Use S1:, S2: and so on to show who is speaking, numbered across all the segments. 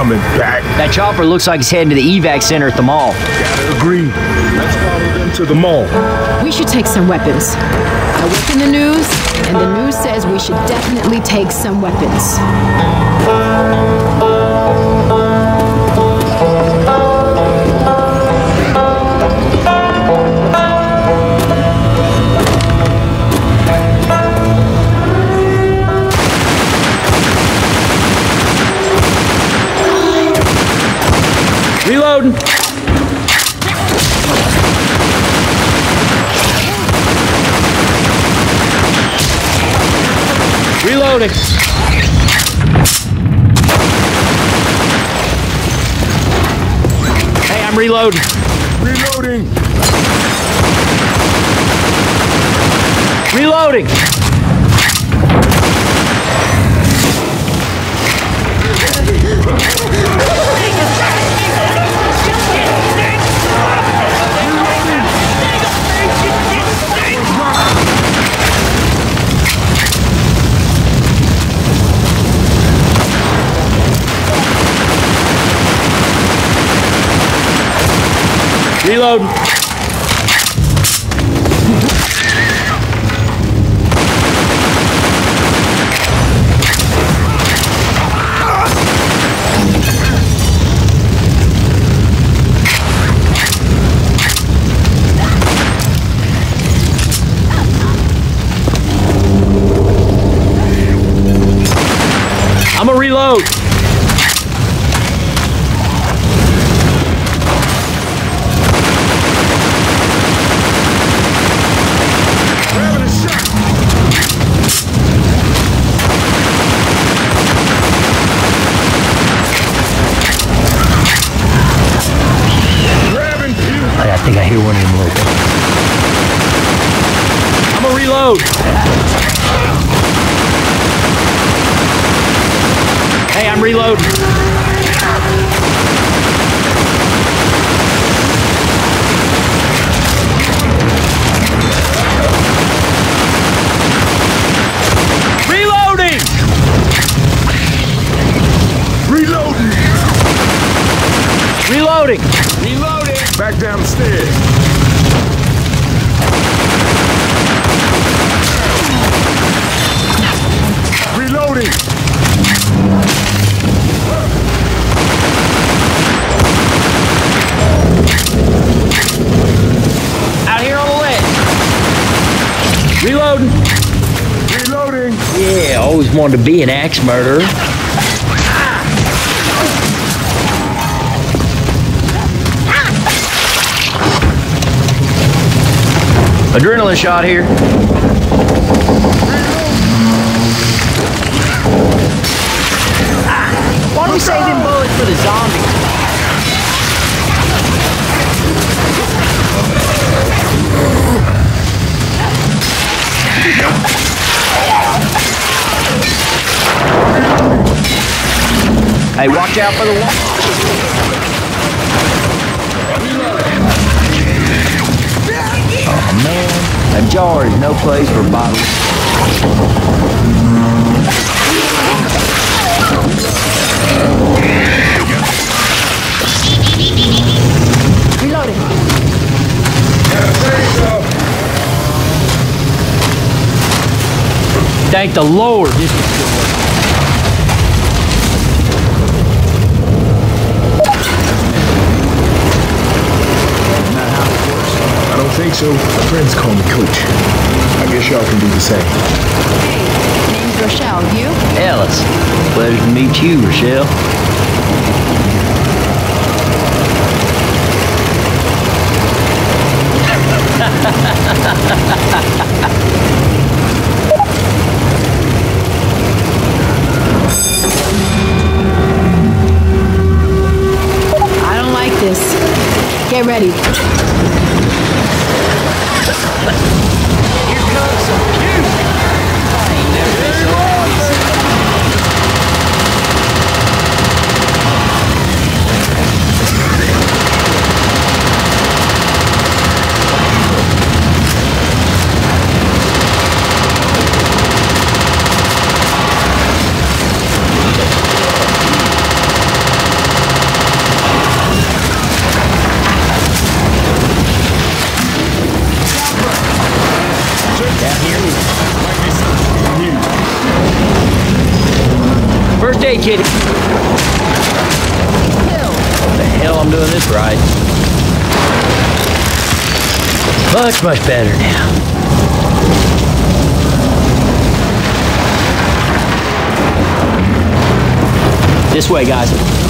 S1: coming back.
S2: That chopper looks like it's heading to the evac center at the mall.
S1: Gotta agree. Let's follow them to the mall.
S3: We should take some weapons. I work in the news, and the news says we should definitely take some weapons.
S2: Reloading. Hey, I'm reloading.
S1: Reloading.
S2: Reloading. Reload. I'm reload. Hey, I'm reloading. Wanted to be an axe murderer. Adrenaline shot here. Why don't we save them bullets for the zombie? Hey, watch out for the wall. Oh man, a jar is no place for bottles. Thank the Lord
S1: I think so. My friends call me Coach. I guess y'all can do the same.
S3: Hey, name's Rochelle. You?
S2: Ellis, pleasure to meet you, Rochelle. Much, much better now. This way, guys.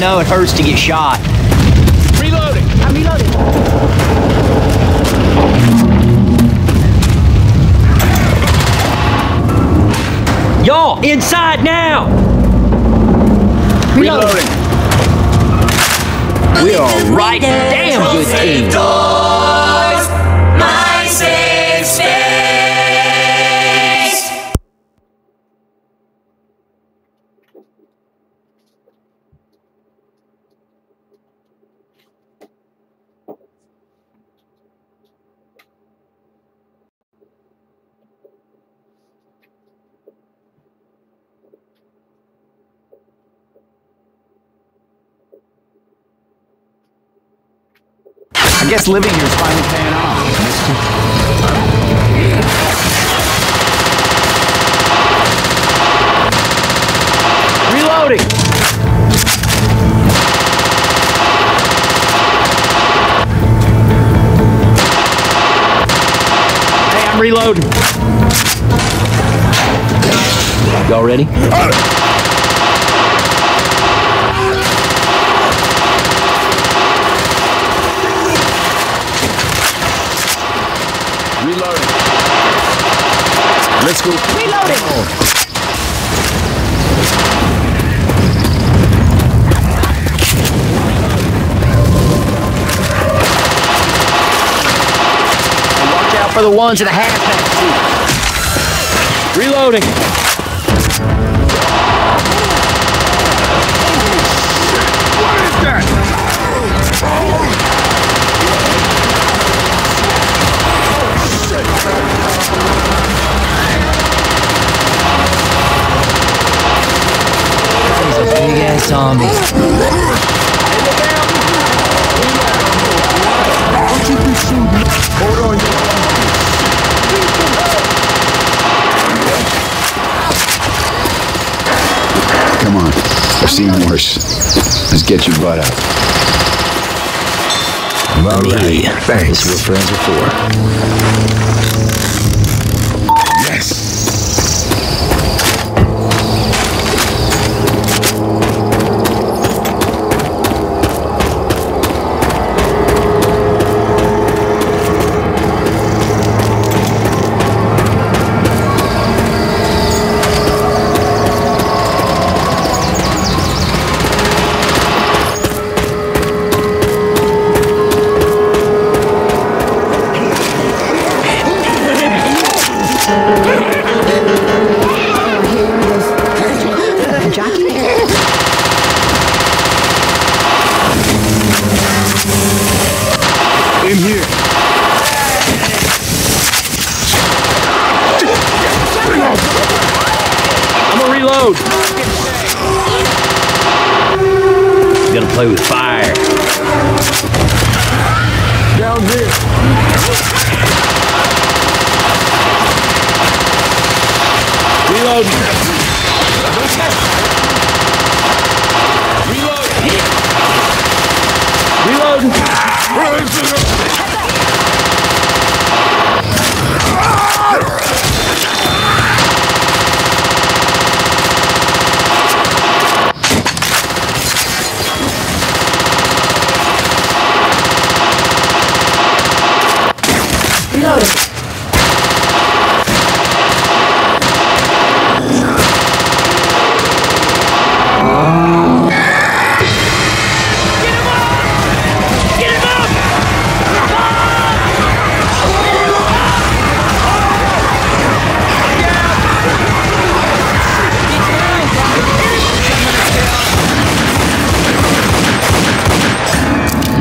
S2: Know, it hurts to get shot. Reloading.
S3: I'm reloading.
S2: Y'all, inside now!
S3: Reloading.
S2: We are a right damn good team.
S4: Guess living here is finally paying off.
S2: Reloading. Hey, I'm reloading. Y'all ready?
S1: Reloading. Go.
S3: Reloading.
S2: Watch out for the ones in the half pack too. Reloading. Are big ass zombies.
S1: Hold on,
S4: Come on. I've seen worse. Let's get your butt out.
S1: All right. Thanks.
S2: This is what friends are for.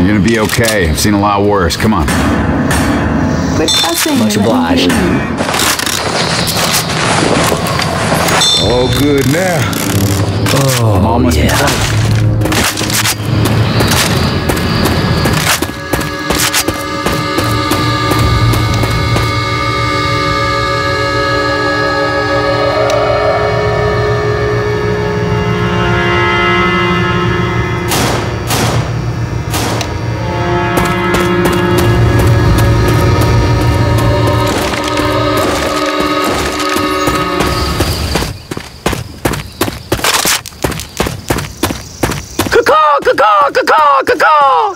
S2: you're gonna
S4: be okay. I've seen a lot worse. Come on.
S2: Much obliged.
S1: All good now.
S4: Oh, I'm almost
S2: yeah. Caw.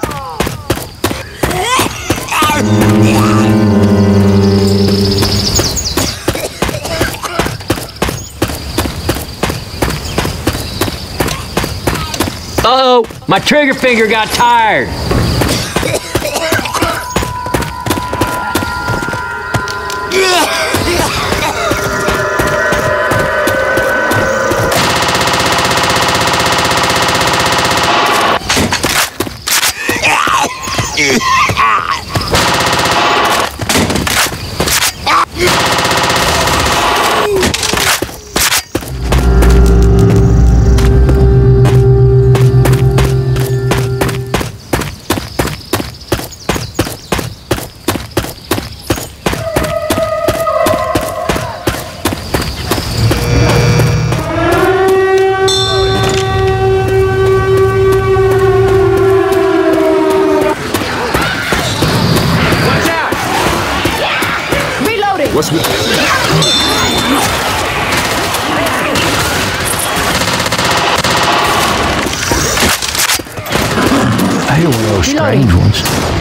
S2: Uh-oh, my trigger finger got tired.
S1: What's with
S2: I hear one of those strange ones.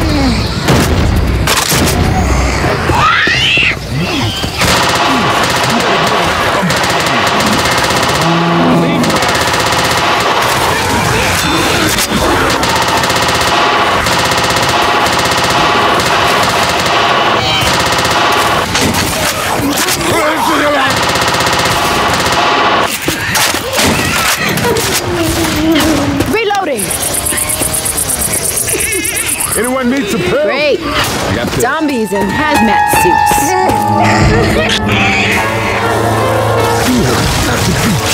S1: Got this.
S3: Zombies in hazmat suits.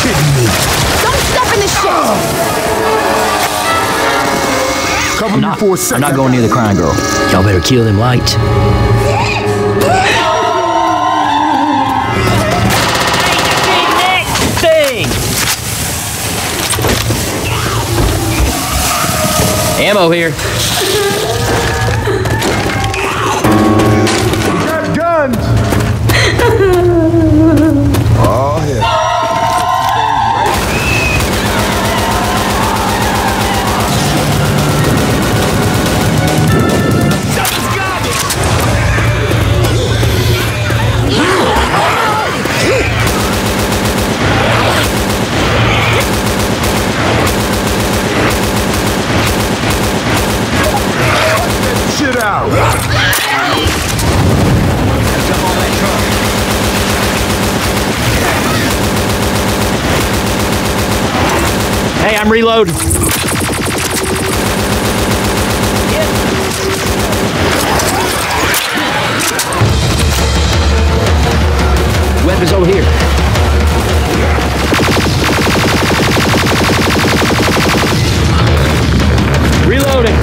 S1: kidding me.
S3: Don't step in the shit!
S1: Cover me for a
S2: I'm not going near the crying girl. Y'all better kill them lights. Ammo here. Hey, I'm reloading. Weapons over here. Reloading.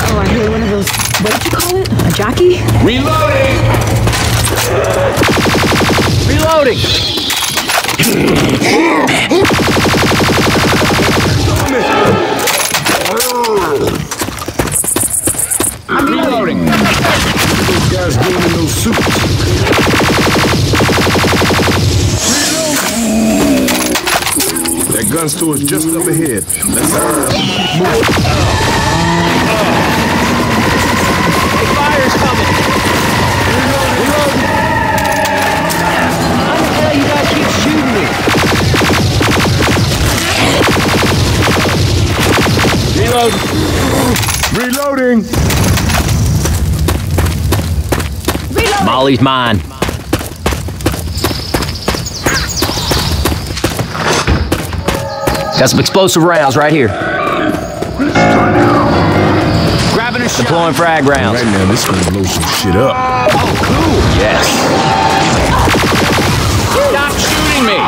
S3: Oh, I hear one of those. What did you call it? A jockey?
S2: Reloading. Reloading.
S1: I'm reloading. Those guys doing in those suits. That gun store is just up ahead. Let's moving.
S2: Fire's coming. Reloading. How Reload.
S1: Reloading.
S3: Reloading!
S2: Molly's mine. Got some explosive rounds right here.
S4: Grabbing a shot.
S2: Deploying frag rounds.
S1: Right now, this is gonna blow some shit up.
S2: Yes.
S4: Stop shooting me.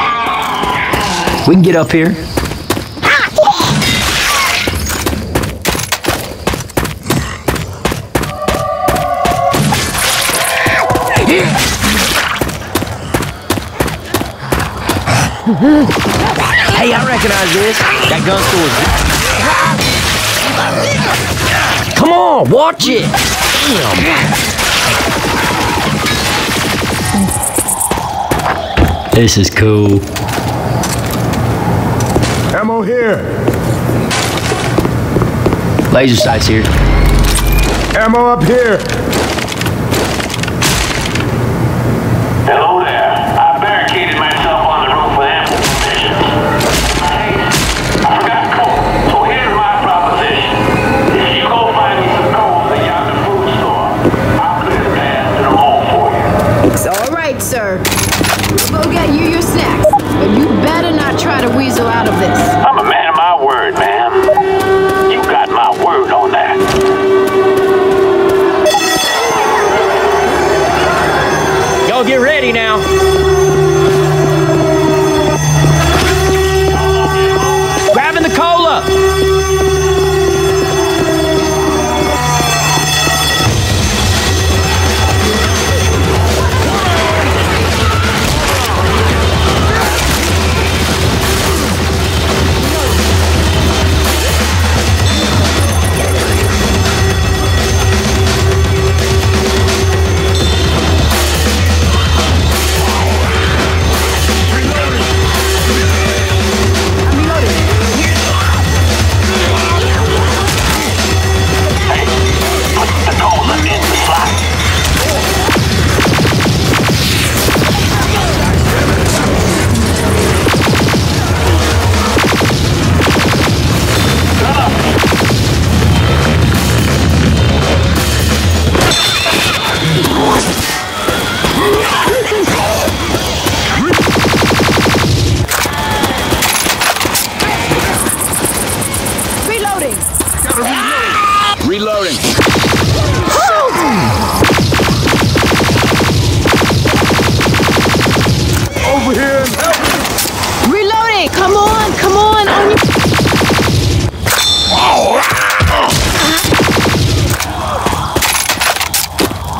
S2: We can get up here. Hey, I recognize this. That gun store is. Come on, watch it. Damn. This is cool.
S1: Ammo here.
S2: Laser sights here.
S1: Ammo up here.
S2: Y'all get ready now.
S3: Reloading.
S1: Over here and help.
S3: Reloading! Come on, come on! On your...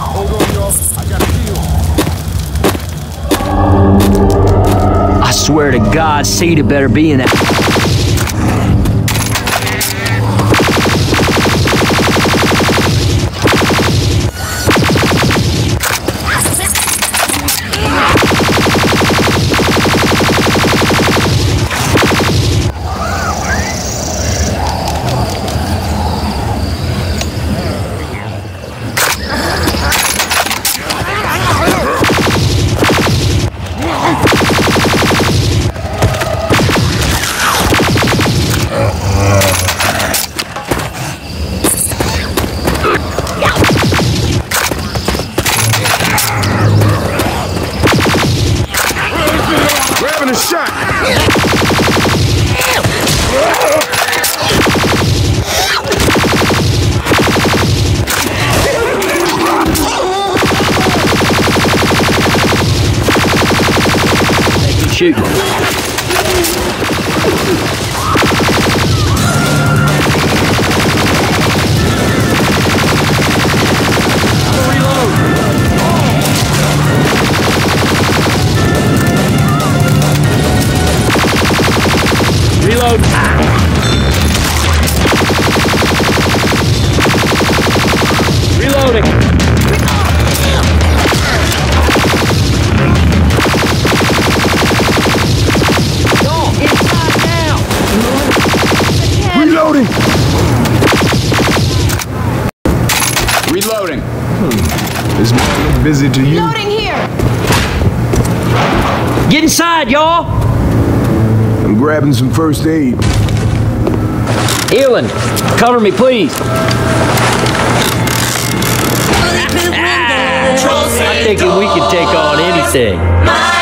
S1: Hold on, y'all. I got a deal.
S2: I swear to God, Cedar better be in that.
S1: A shot.
S2: Keep
S1: busy to you.
S3: Loading here!
S2: Get inside, y'all.
S1: I'm grabbing some first aid.
S2: Elan, cover me, please. I'm thinking we can take on anything.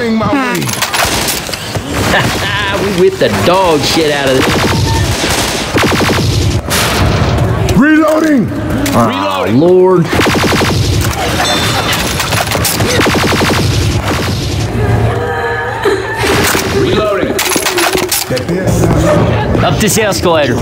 S2: Reloading. Ah, we whipped the dog shit out of this.
S1: Reloading!
S2: Oh, Lord.
S4: Reloading.
S1: That there
S2: Up this escalator.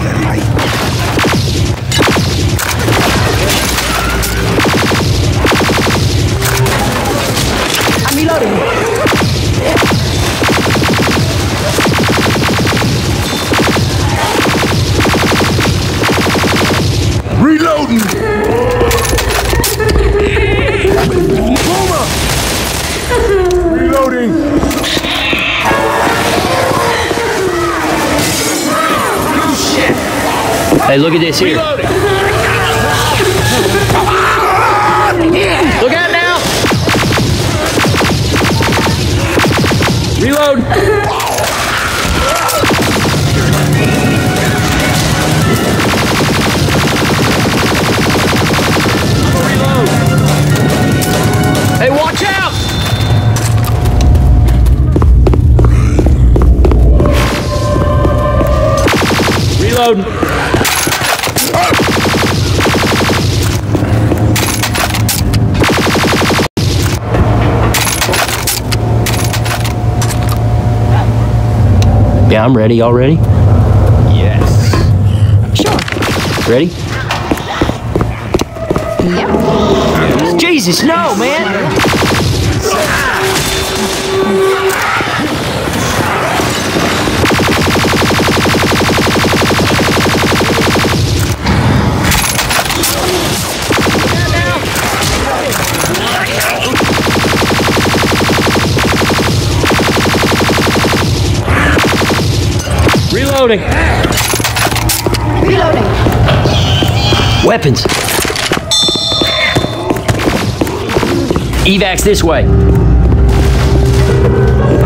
S3: Reloading!
S1: Boomer! Reloading!
S2: Hey, look at this here. Look I'm ready. Y'all ready?
S4: Yes.
S3: Sure.
S2: Ready?
S3: Yep.
S2: Jesus, no, man! Reloading.
S3: Reloading.
S2: Weapons. Evacs this way.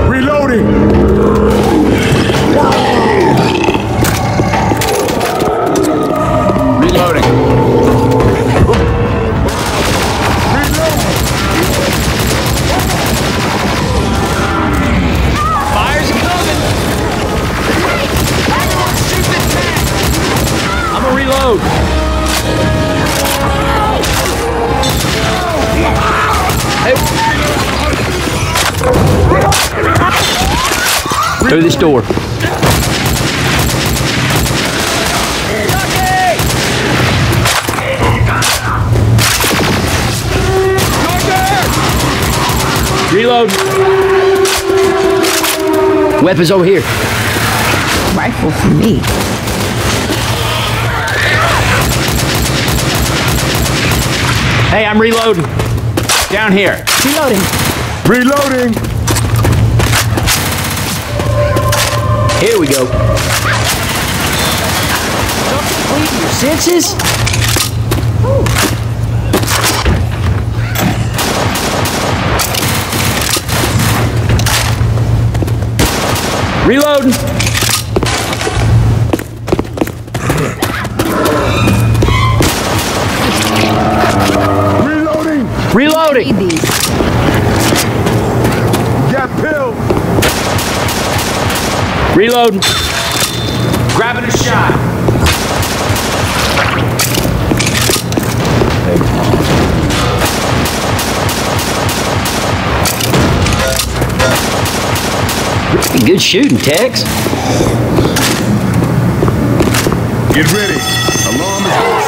S1: Reloading!
S2: Reload. Weapons over here.
S3: Rifle for me.
S2: Hey, I'm reloading.
S4: Down here.
S3: Reloading.
S1: Reloading!
S2: Here we go. Don't your senses? Reloading.
S1: Reloading!
S2: Reloading.
S3: Need these.
S1: Got pill!
S2: Reloading.
S4: Grabbing a shot.
S2: Good shooting, Tex.
S1: Get ready! Alarm is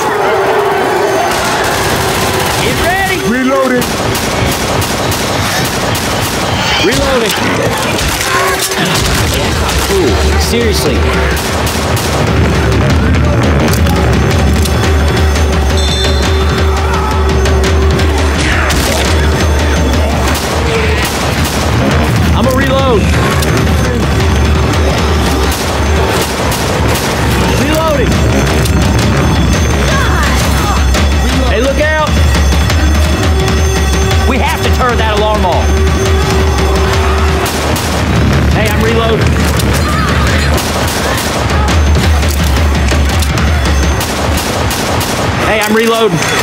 S2: Get ready.
S1: Reloading!
S2: Reloading. Cool. Seriously. I'm reloading.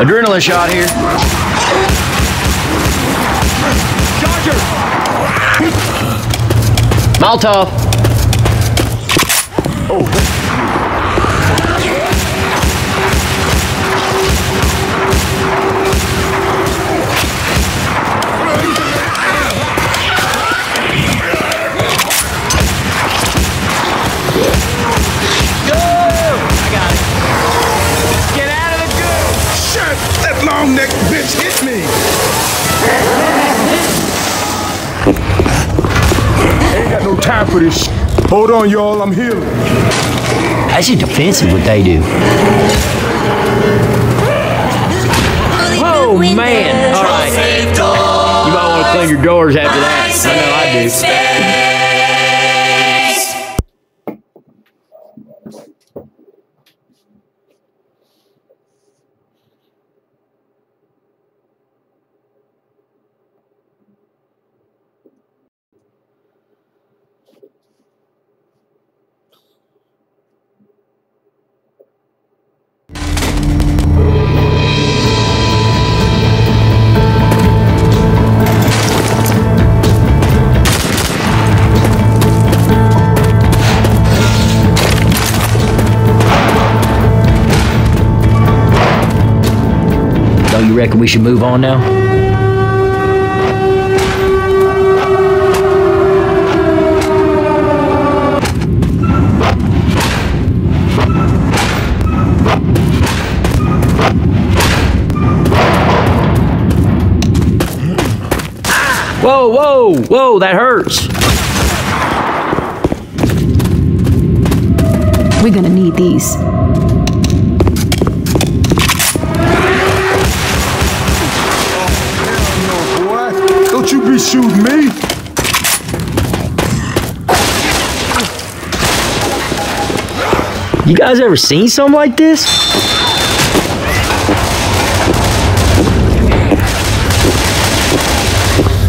S2: Adrenaline shot here. Molotov.
S1: Shit! Time for this. Hold on, y'all, I'm healing.
S2: That's just defensive what they do. Oh man! All right. You might want to clean your doors after that. I know I do. Should move on now? Whoa, whoa, whoa, that hurts.
S3: We're gonna need these.
S1: Don't you me!
S2: You guys ever seen something like this?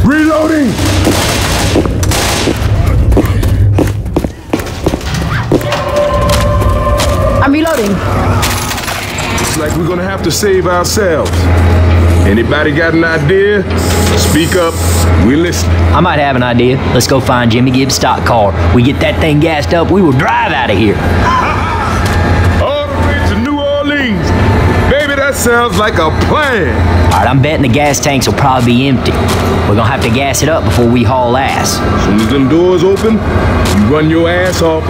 S1: Reloading!
S3: I'm reloading.
S1: Looks like we're gonna have to save ourselves. Anybody got an idea? Speak up. We listen.
S2: I might have an idea. Let's go find Jimmy Gibbs' stock car. We get that thing gassed up, we will drive out of here.
S1: All the way to New Orleans. Baby, that sounds like a plan.
S2: All right, I'm betting the gas tanks will probably be empty. We're gonna have to gas it up before we haul ass.
S1: As soon as them doors open, you run your ass off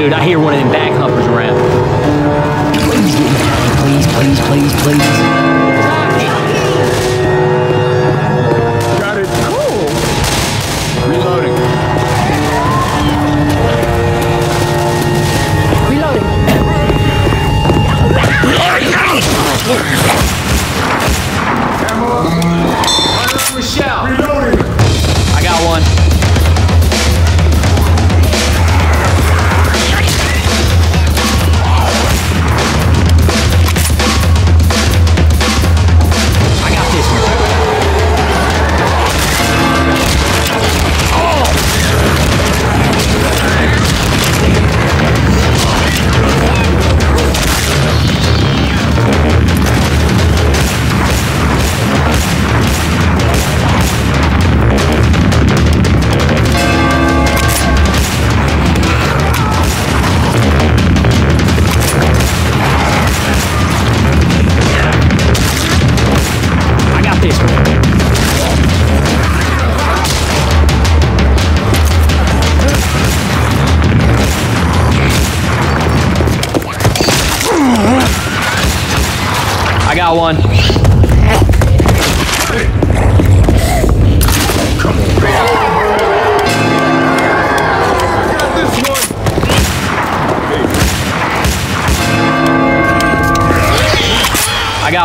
S2: Dude, I hear one of them back humpers around. Please get please, please, please, please.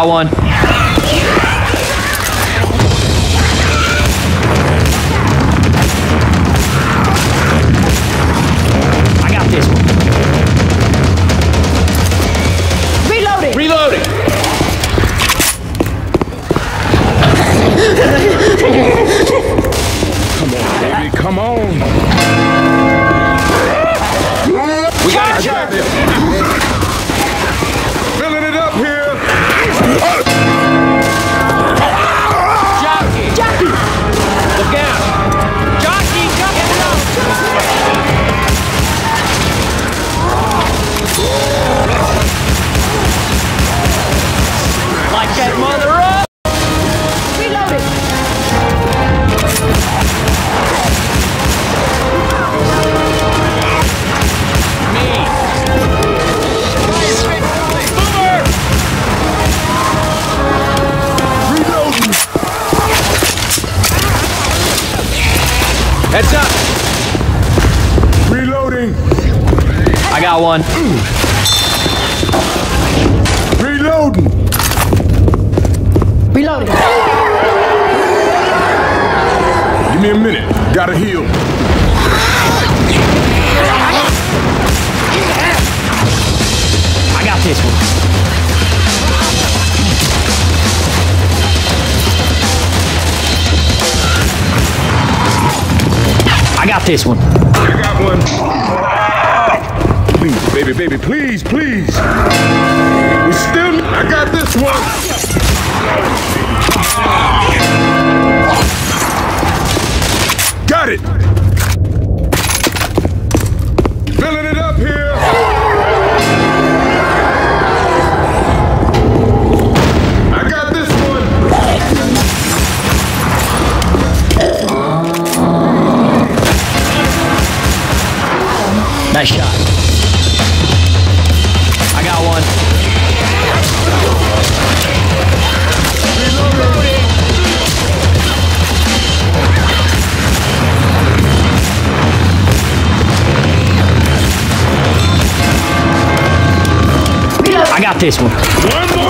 S2: one.
S1: This one.
S2: I got one.
S1: Please, baby, baby, please, please. We still. I got this one. Got it. got this one.
S2: one